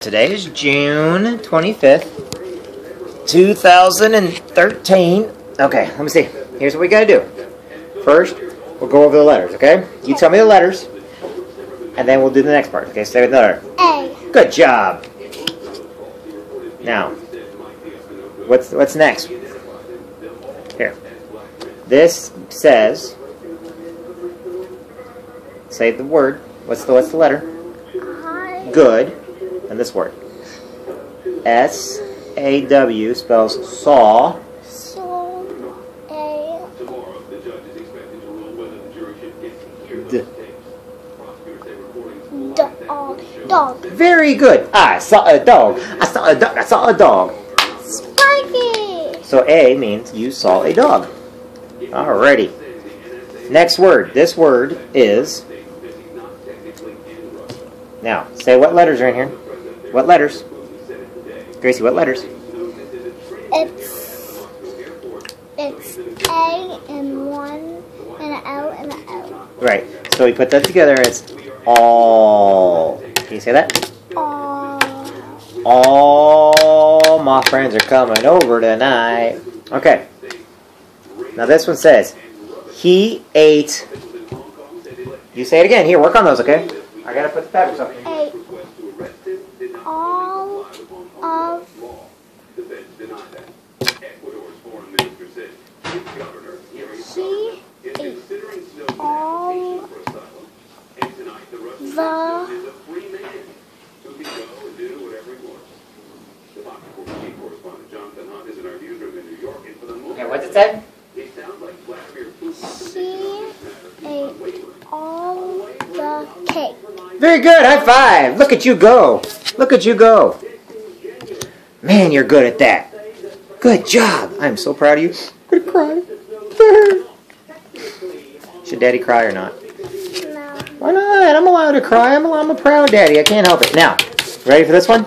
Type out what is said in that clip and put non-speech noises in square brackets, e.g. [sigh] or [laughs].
Today is June 25th, 2013. Okay, let me see. Here's what we gotta do. First, we'll go over the letters, okay? You tell me the letters, and then we'll do the next part. Okay, stay with the letter. A. Good job. Now, what's what's next? Here. This says. Say the word. What's the what's the letter? Good. And this word. S A W spells saw. Saw. A. D. Dog. Dog. Very good. I saw a dog. I saw a dog. I saw a dog. Spiky. So A means you saw a dog. Alrighty. Next word. This word is. Now, say what letters are in here. What letters? Gracie, what letters? It's. It's A and one and an O and an O. Right. So we put that together. It's all. Can you say that? All. All my friends are coming over tonight. Okay. Now this one says, he ate. You say it again. Here, work on those, okay? I gotta put the fabrics up. A. All of he ate all the Okay, what's it say? They sound like Vladimir Putin. he ate all the cake. Very good. High five. Look at you go. Look at you go. Man, you're good at that. Good job. I'm so proud of you. I'm gonna cry. [laughs] Should daddy cry or not? No. Why not? I'm allowed to cry. I'm, I'm a proud daddy. I can't help it. Now, ready for this one?